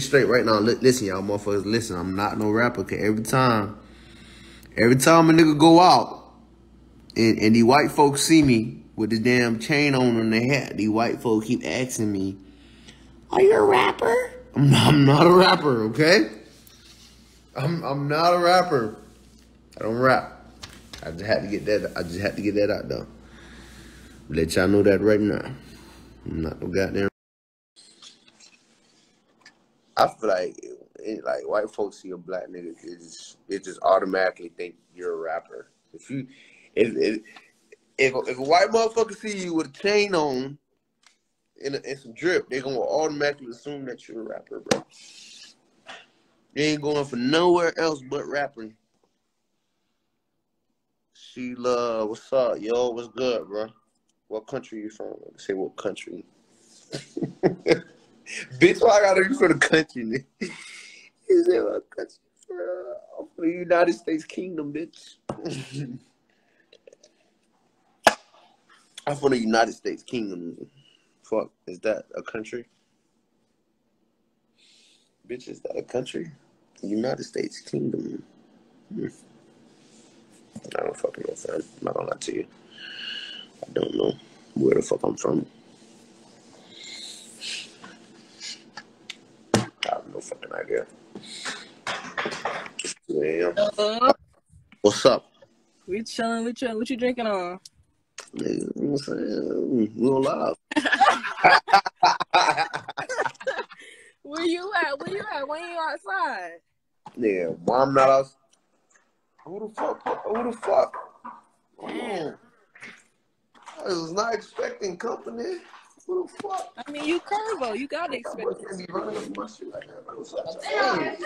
straight right now. Listen, y'all motherfuckers, listen. I'm not no rapper. Cause every time, every time a nigga go out, and, and these white folks see me with the damn chain on and the hat, these white folks keep asking me, "Are you a rapper?" I'm not, I'm not a rapper. Okay. I'm I'm not a rapper. I don't rap. I just had to get that. I just had to get that out though. Let y'all know that right now. I'm not no goddamn. I feel like it, like white folks see a black nigga, it just it just automatically think you're a rapper. If you if if if, a white motherfucker see you with a chain on and, and some drip, they gonna automatically assume that you're a rapper, bro. You ain't going for nowhere else but rapping. Sheila, what's up? Yo, what's good, bro? What country you from? Say what country. bitch, why I gotta be from the country, He said what country? I'm from the United States Kingdom, bitch. I'm from the United States Kingdom. Fuck, is that a country? Bitch, is that a country? United States Kingdom. Hmm. I don't fucking know. I'm not gonna lie to you. I don't know where the fuck I'm from. I have no fucking idea. Yeah. Uh, What's up? We chilling, we chilling. What you drinking on? I'm saying? We don't laugh. Where you at? Where you at? When you outside? Yeah, why I'm not outside? Who the fuck? Who the fuck? Damn. I was not expecting company. Who the fuck? I mean, you Kervo. You gotta expect. I